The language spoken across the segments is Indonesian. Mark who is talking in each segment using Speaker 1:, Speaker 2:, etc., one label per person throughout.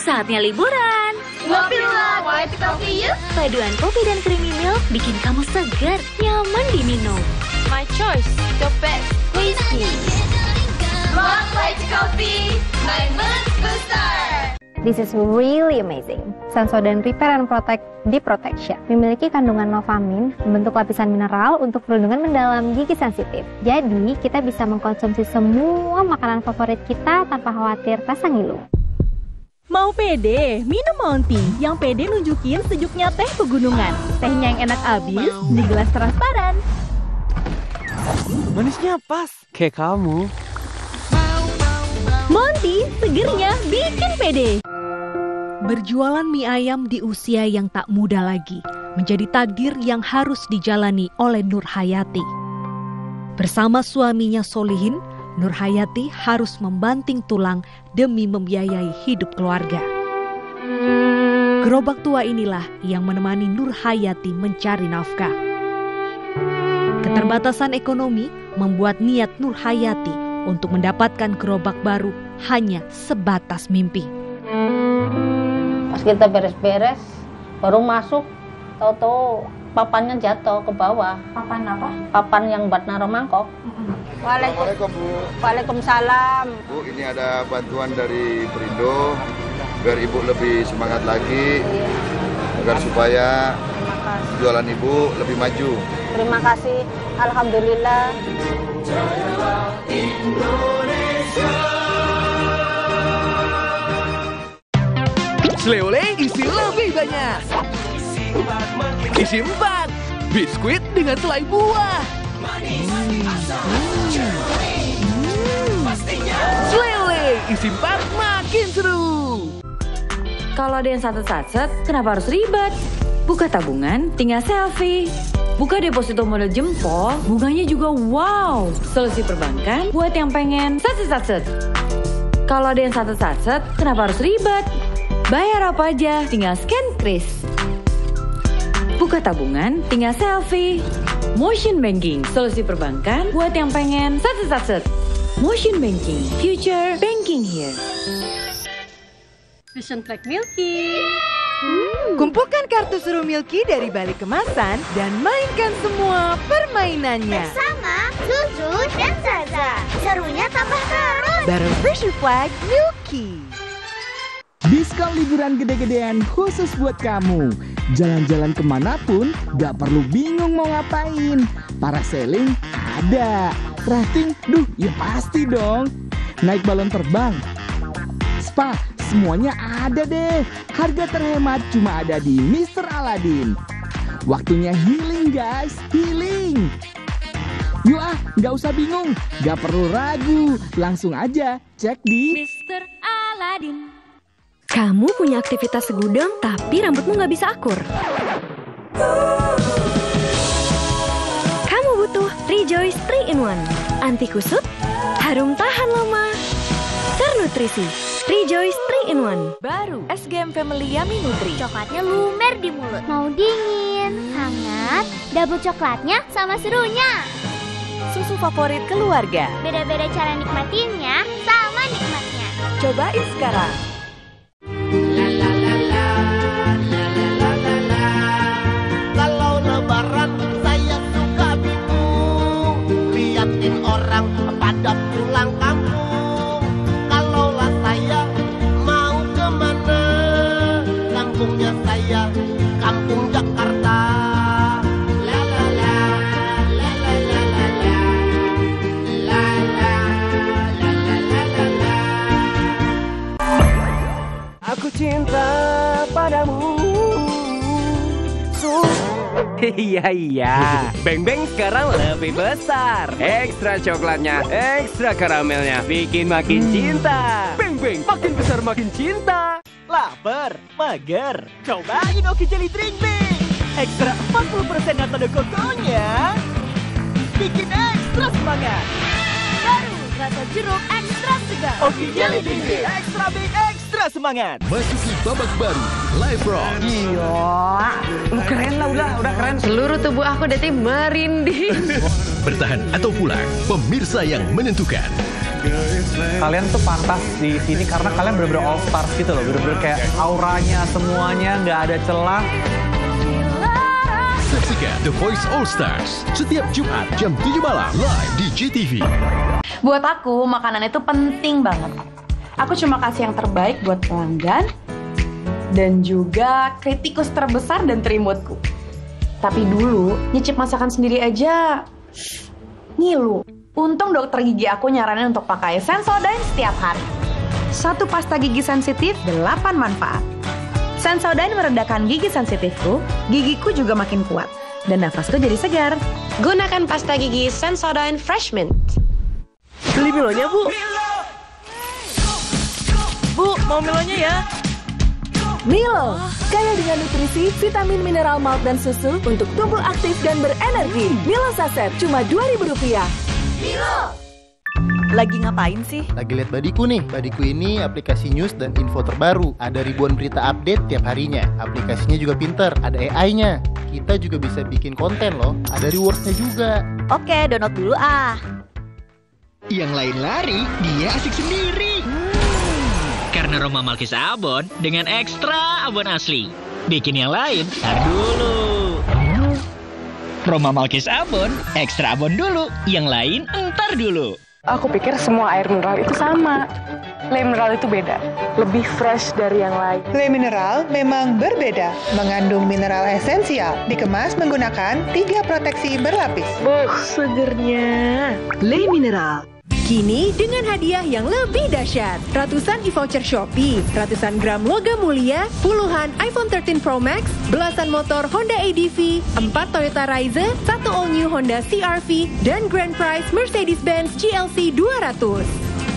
Speaker 1: saatnya liburan.
Speaker 2: Ngopi lah, white coffee yuk.
Speaker 1: Paduan kopi dan creamy milk bikin kamu segar, nyaman diminum.
Speaker 2: My choice, the best, tasty. Love white coffee, my mood booster.
Speaker 3: This is really amazing. Sensodyne Repair and Protect Deep Protection memiliki kandungan novamin, membentuk lapisan mineral untuk perlindungan mendalam gigi sensitif. Jadi, kita bisa mengkonsumsi semua makanan favorit kita tanpa khawatir rasa ngilu.
Speaker 4: Mau pede? Minum Monty. Yang pede nunjukin sejuknya teh pegunungan. Tehnya yang enak abis di gelas transparan.
Speaker 5: Manisnya pas, kayak kamu.
Speaker 4: Monty, segernya bikin pede. Berjualan mie ayam di usia yang tak muda lagi menjadi takdir yang harus dijalani oleh Nur Hayati. Bersama suaminya Solihin, Nur Hayati harus membanting tulang demi membiayai hidup keluarga. Gerobak tua inilah yang menemani Nur Hayati mencari nafkah. Keterbatasan ekonomi membuat niat Nur Hayati untuk mendapatkan gerobak baru hanya sebatas mimpi.
Speaker 6: Pas kita beres-beres, baru masuk, tahu-tahu papannya jatuh ke bawah.
Speaker 3: Papan apa?
Speaker 6: Papan yang buat naruh mangkok.
Speaker 7: Assalamualaikum Bu.
Speaker 6: Waalaikumsalam.
Speaker 7: Bu, ini ada bantuan dari Perindo biar Ibu lebih semangat lagi agar supaya jualan Ibu lebih maju.
Speaker 6: Terima kasih. Alhamdulillah.
Speaker 5: Sleole isi lebih banyak. Isi empat. Biskuit dengan selai buah. Hmm. Sleole isi empat makin seru.
Speaker 8: Kalau ada yang satset-satset, kenapa harus ribet? Buka tabungan, tinggal selfie. Buka deposito model jempol, bunganya juga wow. Solusi perbankan buat yang pengen satset-satset. Kalau ada yang satset-satset, kenapa harus ribet? Bayar apa aja, tinggal scan kris. Buka tabungan, tinggal selfie. Motion Banking, solusi perbankan buat yang pengen satset-satset. Motion Banking, future banking here.
Speaker 4: Vision Track Milky.
Speaker 9: Kumpulkan kartu seru Milky dari balik kemasan dan mainkan semua permainannya.
Speaker 2: Sama Zuzu dan Zaza. Serunya tambah terus.
Speaker 9: Bareng Vision Flag Milky.
Speaker 10: Diskon liburan gede-gedean khusus buat kamu. Jalan-jalan ke mana pun gak perlu bingung mau ngapain. Parasailing ada. Rafting, duh ya pasti dong. Naik balon terbang. Spa, semuanya ada deh. Harga terhemat cuma ada di Mr. Aladin. Waktunya healing guys, healing. Yuk ah, gak usah bingung, gak perlu ragu. Langsung aja cek di
Speaker 1: Mr. Aladin.
Speaker 3: Kamu punya aktivitas segudang tapi rambutmu nggak bisa akur. Kamu butuh Rejoice 3 in 1. Anti kusut, harum tahan lama, ternutrisi. Rejoice 3 in 1.
Speaker 8: Baru SGM Family Yummy Nutri.
Speaker 2: Coklatnya lumer di mulut. Mau dingin, hangat, double coklatnya sama serunya.
Speaker 8: Susu favorit keluarga.
Speaker 2: Beda-beda cara nikmatinnya, sama nikmatnya.
Speaker 8: Cobain sekarang.
Speaker 5: lang, padap tulang Iya iya, Beng Beng sekarang lebih besar. Ekstra coklatnya, ekstra karamelnya, bikin makin cinta. Beng Beng makin besar makin cinta.
Speaker 11: Laper, mager, cobain Oki Jelly Drink Mix. Ekstra 40% nata de kokonya. Bikin ekstra semangat.
Speaker 4: Baru rasa jeruk ekstra segar.
Speaker 11: Oki Jelly Drink Mix. Ekstra big, ekstra semangat.
Speaker 12: Masuki babak baru, Live Rock.
Speaker 13: Gila, lu keren lah udah, udah keren. Seluruh tubuh aku dari merinding.
Speaker 12: Bertahan atau pulang, pemirsa yang menentukan.
Speaker 14: Kalian tuh pantas di sini karena kalian bener-bener all stars gitu loh. Bener-bener kayak auranya semuanya nggak ada celah.
Speaker 15: Saksikan The Voice All Stars setiap Jumat jam 7 malam live di GTV.
Speaker 16: Buat aku, makanan itu penting banget. Aku cuma kasih yang terbaik buat pelanggan dan juga kritikus terbesar dan terimutku. Tapi dulu, nyicip masakan sendiri aja ngilu. Untung dokter gigi aku nyaranin untuk pakai Sensodyne setiap hari. Satu pasta gigi sensitif, 8 manfaat. Sensodyne meredakan gigi sensitifku, gigiku juga makin kuat. Dan nafasku jadi segar.
Speaker 17: Gunakan pasta gigi Sensodyne Fresh Mint.
Speaker 18: Beli Milonya, Bu. Mau Milonya ya?
Speaker 19: Milo, kaya dengan nutrisi, vitamin, mineral, malt, dan susu untuk tubuh aktif dan berenergi. Milo saset cuma Rp2.000.
Speaker 20: Milo! Lagi ngapain sih?
Speaker 21: Lagi lihat Badiku nih. Badiku ini aplikasi news dan info terbaru. Ada ribuan berita update tiap harinya. Aplikasinya juga pinter, ada AI-nya. Kita juga bisa bikin konten loh. Ada rewards-nya juga.
Speaker 20: Oke, download dulu ah.
Speaker 22: Yang lain lari, dia asik sendiri. Karena Roma Malkis Abon dengan ekstra abon asli. Bikin yang lain, tar dulu. Roma Malkis Abon, ekstra abon dulu. Yang lain, entar dulu.
Speaker 23: Aku pikir semua air mineral itu sama. Le mineral itu beda, lebih fresh dari yang lain.
Speaker 24: Le mineral memang berbeda, mengandung mineral esensial, dikemas menggunakan tiga proteksi berlapis.
Speaker 23: Buh, segernya.
Speaker 25: Le mineral. Kini dengan hadiah yang lebih dahsyat. Ratusan e-voucher Shopee, ratusan gram logam mulia, puluhan iPhone 13 Pro Max, belasan motor Honda ADV, 4 Toyota Ryza, satu all new Honda CRV, dan grand prize Mercedes-Benz GLC 200.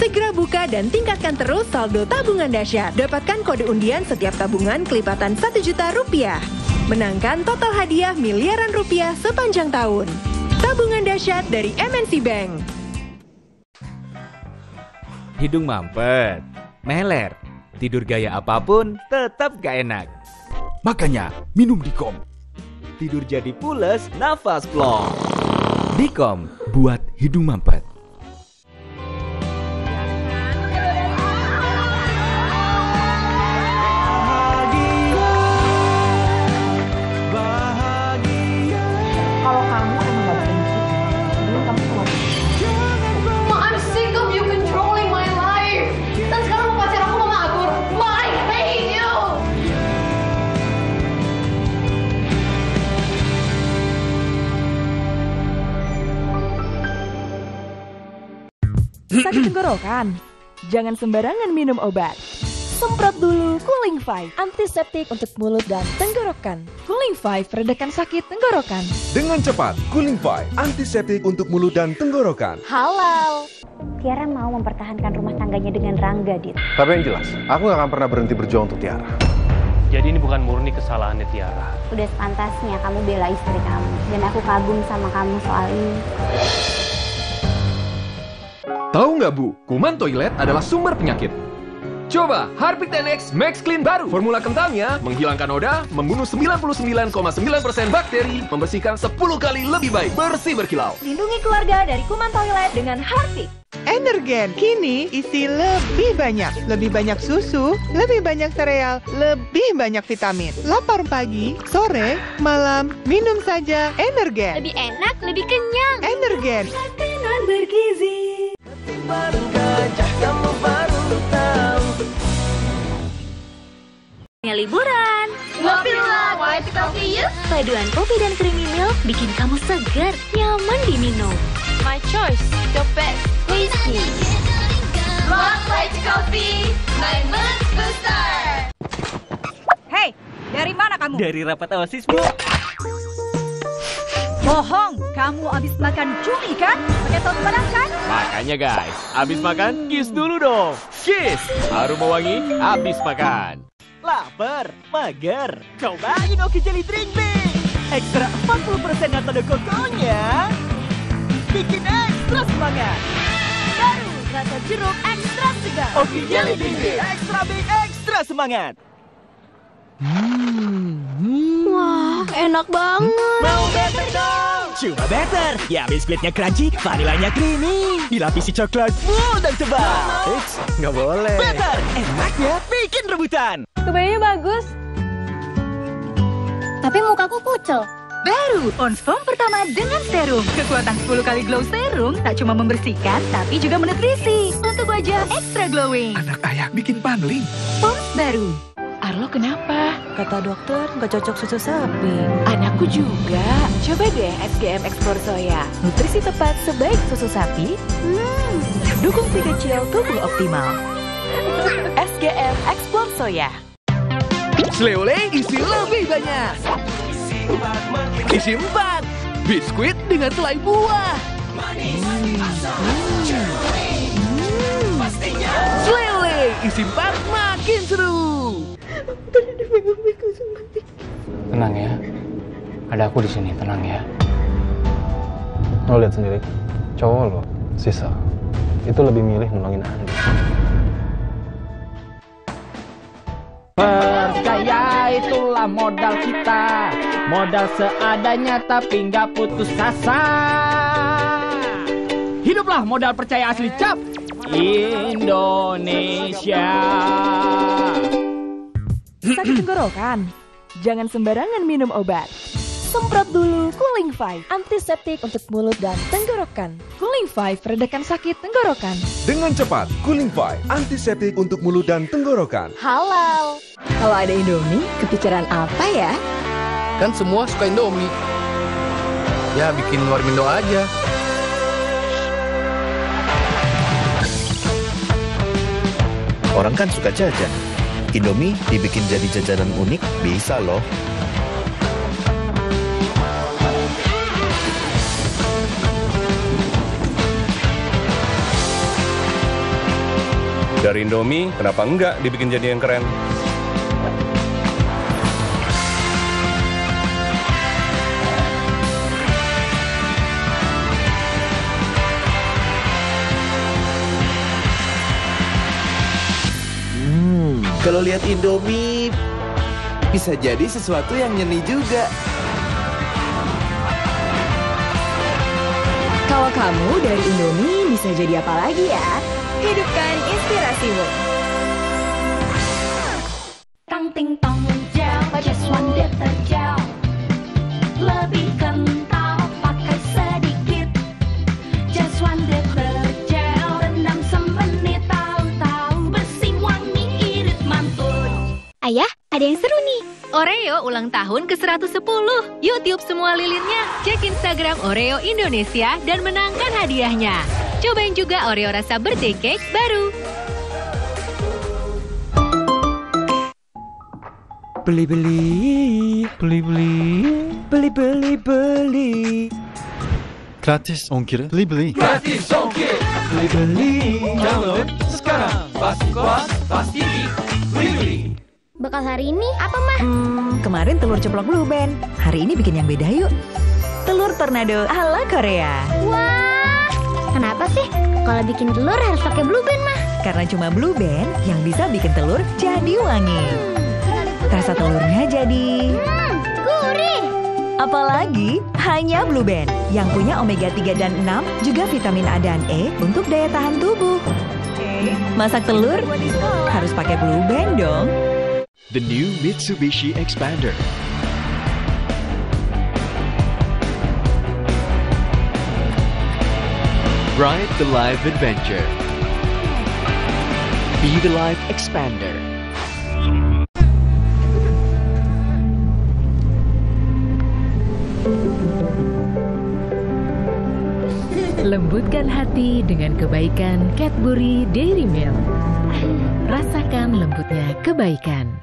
Speaker 25: Segera buka dan tingkatkan terus saldo tabungan dahsyat. Dapatkan kode undian setiap tabungan kelipatan 1 juta rupiah. Menangkan total hadiah miliaran rupiah sepanjang tahun. Tabungan dahsyat dari MNC Bank.
Speaker 26: Hidung mampet, meler, tidur gaya apa pun tetap gak enak.
Speaker 15: Makanya minum Dikom.
Speaker 26: Tidur jadi pules, nafas plong. Dikom buat hidung mampet.
Speaker 19: Sakit tenggorokan? Jangan sembarangan minum obat. Semprot dulu Cooling Five, antiseptik untuk mulut dan tenggorokan. Cooling Five, redakan sakit tenggorokan.
Speaker 27: Dengan cepat, Cooling Five, antiseptik untuk mulut dan tenggorokan.
Speaker 13: Halal. Tiara mau mempertahankan rumah tangganya dengan Rangga, Dit.
Speaker 27: Tapi yang jelas, aku gak akan pernah berhenti berjuang untuk Tiara.
Speaker 28: Jadi ini bukan murni kesalahannya Tiara.
Speaker 13: Udah sepantasnya kamu bela istri kamu. Dan aku kagum sama kamu soal ini.
Speaker 29: Tahu nggak Bu, kuman toilet adalah sumber penyakit. Coba Harpic 10X Max Clean baru. Formula kentalnya menghilangkan noda, membunuh 99,9% bakteri, membersihkan 10 kali lebih baik, bersih berkilau.
Speaker 19: Lindungi keluarga dari kuman toilet dengan Harpic.
Speaker 24: Energen kini isi lebih banyak, lebih banyak susu, lebih banyak sereal, lebih banyak vitamin. Lapar pagi, sore, malam, minum saja Energen.
Speaker 2: Lebih enak, lebih kenyang.
Speaker 24: Energen.
Speaker 19: Makanan bergizi.
Speaker 2: Ya liburan.
Speaker 30: Ngopi lah, white coffee yuk.
Speaker 2: Paduan kopi dan creamy milk bikin kamu segar, nyaman diminum.
Speaker 30: My choice, the best whiskey. Rock white coffee, my mood booster.
Speaker 1: Hei, dari mana kamu?
Speaker 18: Dari rapat OSIS, Bu.
Speaker 1: Bohong, kamu habis makan cumi kan? Pakai saus padang kan?
Speaker 26: Makanya guys, abis makan kiss dulu dong. Kiss, aroma wangi abis makan.
Speaker 18: Lapar, mager. Cobain Oki Jelly Drink Mix. Ekstra 40% nata de kokonya. Bikin ekstra semangat.
Speaker 19: Baru rasa jeruk ekstra segar.
Speaker 18: Oki Jelly Drink Mix. Ekstra big, ekstra semangat.
Speaker 2: Wah, enak banget.
Speaker 18: Mau better dong.
Speaker 11: Cuma better. Ya biskuitnya crunchy, vanilanya creamy. Dilapisi coklat full dan tebal.
Speaker 31: Eits, nggak boleh.
Speaker 11: Better. Enaknya bikin rebutan.
Speaker 26: Kebayanya bagus.
Speaker 2: Tapi mukaku kucel.
Speaker 32: Baru on foam pertama dengan serum. Kekuatan 10 kali glow serum tak cuma membersihkan tapi juga menutrisi untuk wajah extra glowing.
Speaker 29: Anak ayah bikin paneling.
Speaker 32: Pons baru.
Speaker 33: Arlo kenapa? Kata dokter nggak cocok susu sapi. Anakku juga. Coba deh SGM Explore Soya. Nutrisi tepat sebaik susu sapi. Hmm. Dukung si kecil tubuh optimal. SGM Explore Soya.
Speaker 5: Sleole isi lebih banyak. Isi empat. Biskuit dengan selai buah. Sleole isi empat makin seru.
Speaker 31: Tenang ya. Ada aku di sini, tenang ya. Lo lihat sendiri, cowok lo, sisa, itu lebih milih nolongin Andi.
Speaker 18: Percaya itulah modal kita Modal seadanya tapi nggak putus asa Hiduplah modal percaya asli cap Indonesia
Speaker 33: Sakit tenggorokan? Jangan sembarangan minum obat. Semprot dulu Cooling Five, antiseptik untuk mulut dan tenggorokan. Cooling Five, redakan sakit tenggorokan.
Speaker 29: Dengan cepat, Cooling Five, antiseptik untuk mulut dan tenggorokan.
Speaker 33: Halal. Kalau ada Indomie, kepikiran apa ya?
Speaker 13: Kan semua suka Indomie. Ya bikin warmindo aja.
Speaker 34: Orang kan suka jajan. Indomie dibikin jadi jajanan unik bisa loh.
Speaker 5: Dari Indomie, kenapa enggak dibikin jadi yang keren?
Speaker 35: Hmm, kalau lihat Indomie bisa jadi sesuatu yang nyeni juga.
Speaker 33: Kalau kamu dari Indomie bisa jadi apa lagi ya? Hidupkan inspirasimu.
Speaker 36: Tang ting tong gel, just one detergent. Lebih kental, pakai sedikit. Just one detergent, rendam semenit, tahu-tahu bersih wangi irit mantul.
Speaker 1: Ayah, ada yang seru nih. Oreo ulang tahun ke-110. YouTube semua lilinnya. Cek Instagram Oreo Indonesia dan menangkan hadiahnya. Cobain juga Oreo rasa birthday cake baru.
Speaker 11: Beli beli, beli beli, beli beli beli.
Speaker 37: Gratis ongkir, beli beli.
Speaker 11: Gratis ongkir, beli beli. Download sekarang. Pasti kuat, pasti beli beli.
Speaker 2: Bekal hari ini apa mah?
Speaker 33: Hmm, kemarin telur ceplok Blue Band. Hari ini bikin yang beda yuk. Telur tornado ala Korea.
Speaker 2: Sih? Kalau bikin telur harus pakai blue band mah?
Speaker 33: Karena cuma Blue Band yang bisa bikin telur jadi wangi. Rasa telurnya jadi...
Speaker 2: Hmm, gurih.
Speaker 33: Apalagi hanya Blue Band yang punya omega 3 dan 6 juga vitamin A dan E untuk daya tahan tubuh. Masak telur harus pakai Blue Band dong.
Speaker 38: The new Mitsubishi Expander. Ride the life adventure. Be the life expander.
Speaker 15: Lembutkan hati dengan kebaikan Cadbury Dairy Milk. Rasakan lembutnya kebaikan.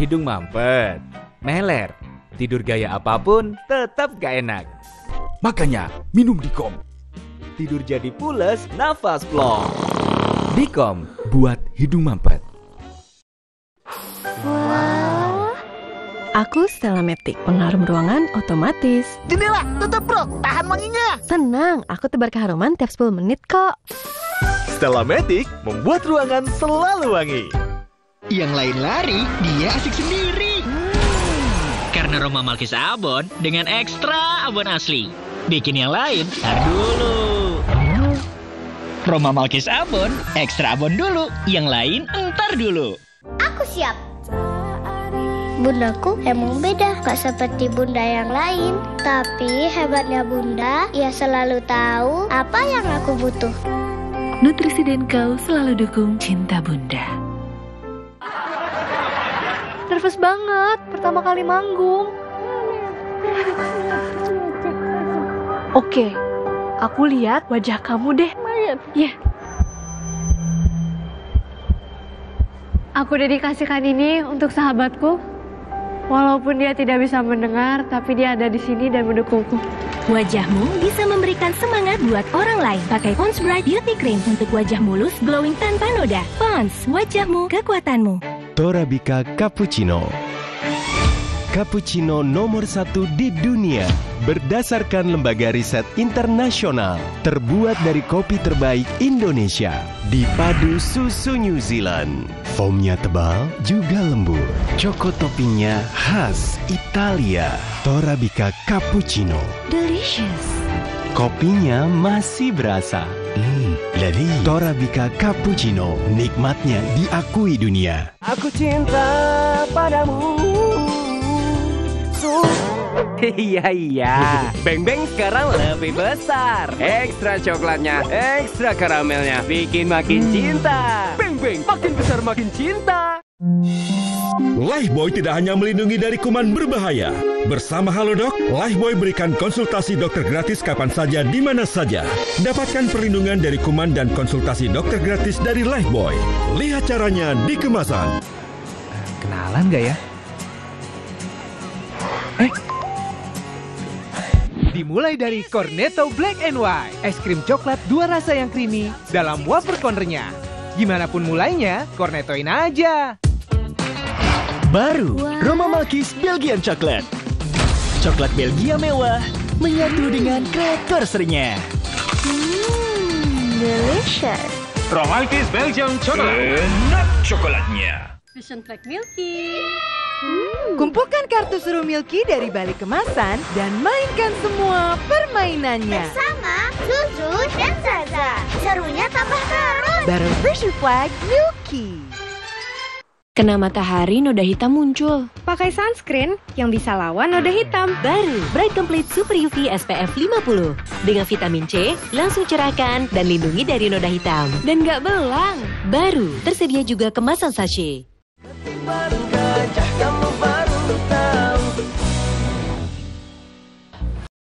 Speaker 39: Hidung mampet, meler, tidur gaya apa pun tetap gak enak.
Speaker 29: Makanya, minum Dikom.
Speaker 39: Tidur jadi pules, nafas plong. Dikom,
Speaker 29: Buat hidung mampet.
Speaker 33: Wah. Aku Stella Matic, pengarum ruangan otomatis.
Speaker 11: Jendela, tutup bro, tahan wanginya.
Speaker 33: Tenang, aku tebar keharuman tiap 10 menit kok.
Speaker 38: Stella Matic membuat ruangan selalu wangi.
Speaker 34: Yang lain lari, dia asik sendiri.
Speaker 22: Karena Roma Malkis Abon dengan ekstra abon asli. Bikin yang lain, tar dulu. Roma Malkis Abon, ekstra abon dulu. Yang lain, entar dulu.
Speaker 40: Aku siap. Bundaku emang beda, gak seperti bunda yang lain. Tapi hebatnya bunda, ia selalu tahu apa yang aku butuh.
Speaker 41: Nutrisi Kau selalu dukung cinta bunda.
Speaker 26: Nervous banget, pertama kali manggung.
Speaker 42: Oke, aku lihat wajah kamu deh.
Speaker 26: Ya. Aku dedikasikan ini untuk sahabatku. Walaupun dia tidak bisa mendengar, tapi dia ada di sini dan mendukungku.
Speaker 43: Wajahmu bisa memberikan semangat buat orang lain. Pakai Pond's Bright Beauty Cream untuk wajah mulus glowing tanpa noda. Pond's, wajahmu, kekuatanmu.
Speaker 34: Torabika Cappuccino Cappuccino nomor satu di dunia berdasarkan lembaga riset internasional terbuat dari kopi terbaik Indonesia dipadu susu New Zealand. Foamnya tebal juga lembut. Coko toppingnya khas Italia. Torabika Cappuccino.
Speaker 43: Delicious.
Speaker 34: kopinya masih berasa. Hmm, jadi. Torabika Cappuccino nikmatnya diakui dunia.
Speaker 2: Aku cinta padamu. Iya iya, Beng Beng sekarang lebih besar. Ekstra coklatnya, ekstra karamelnya, bikin makin cinta. Beng Beng makin besar makin cinta.
Speaker 12: Lifebuoy tidak hanya melindungi dari kuman berbahaya. Bersama Halodoc, Lifebuoy berikan konsultasi dokter gratis kapan saja di mana saja. Dapatkan perlindungan dari kuman dan konsultasi dokter gratis dari Lifebuoy. Lihat caranya di kemasan.
Speaker 44: Kenalan gak ya? Eh,
Speaker 16: Dimulai dari Cornetto Black and White, es krim coklat dua rasa yang creamy dalam wafer cornernya. Gimana pun mulainya, Cornettoin aja.
Speaker 18: Baru Roma Malkis Belgian Chocolate. Coklat Belgia mewah menyatu dengan kreatorsnya.
Speaker 40: Hmm, delicious.
Speaker 18: Roma Malkis Belgian Chocolate. Enak coklatnya.
Speaker 42: Vision Track Milky.
Speaker 45: Kumpulkan kartu seru Milky dari balik kemasan dan mainkan semua permainannya.
Speaker 40: Bersama Zuzu dan Zaza. Serunya tambah terus.
Speaker 45: Bareng Vision Flag Milky.
Speaker 43: Kena matahari, noda hitam muncul.
Speaker 26: Pakai sunscreen yang bisa lawan noda hitam.
Speaker 43: Baru Bright Complete Super UV SPF 50 dengan vitamin C, langsung cerahkan dan lindungi dari noda hitam. Dan nggak belang. Baru tersedia juga kemasan sachet.
Speaker 16: Gajah